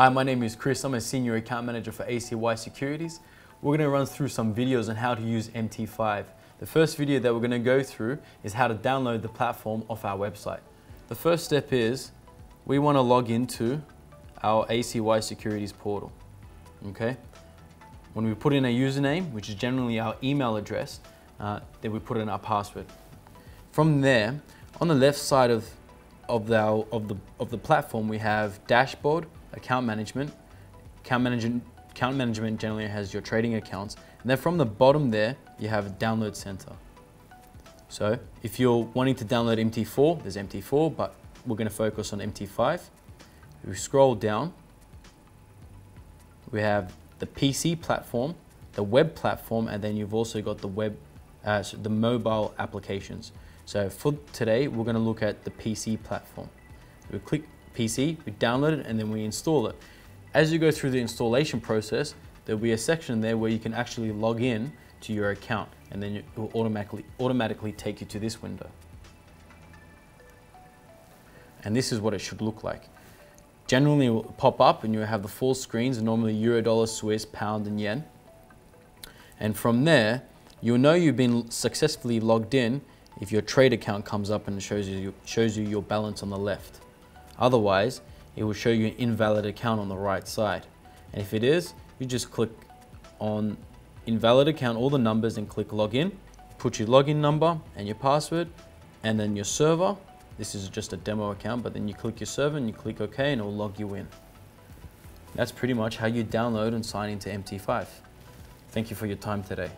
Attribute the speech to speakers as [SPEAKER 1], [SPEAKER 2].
[SPEAKER 1] Hi, my name is Chris. I'm a Senior Account Manager for ACY Securities. We're going to run through some videos on how to use MT5. The first video that we're going to go through is how to download the platform off our website. The first step is we want to log into our ACY Securities portal. Okay? When we put in a username, which is generally our email address, uh, then we put in our password. From there, on the left side of, of, the, of, the, of the platform, we have dashboard, account management. Account management, account management generally has your trading accounts. And then from the bottom there, you have a download center. So if you're wanting to download MT4, there's MT4, but we're gonna focus on MT5. We scroll down, we have the PC platform, the web platform, and then you've also got the web, uh, so the mobile applications. So for today, we're gonna look at the PC platform. We click PC, we download it, and then we install it. As you go through the installation process, there'll be a section there where you can actually log in to your account, and then it will automatically, automatically take you to this window. And this is what it should look like. Generally, it will pop up and you have the full screens, normally euro, dollar, Swiss, pound, and yen. And from there, you'll know you've been successfully logged in if your trade account comes up and shows you, shows you your balance on the left. Otherwise, it will show you an invalid account on the right side. And if it is, you just click on invalid account, all the numbers and click login. Put your login number and your password and then your server. This is just a demo account, but then you click your server and you click OK and it will log you in. That's pretty much how you download and sign into MT5. Thank you for your time today.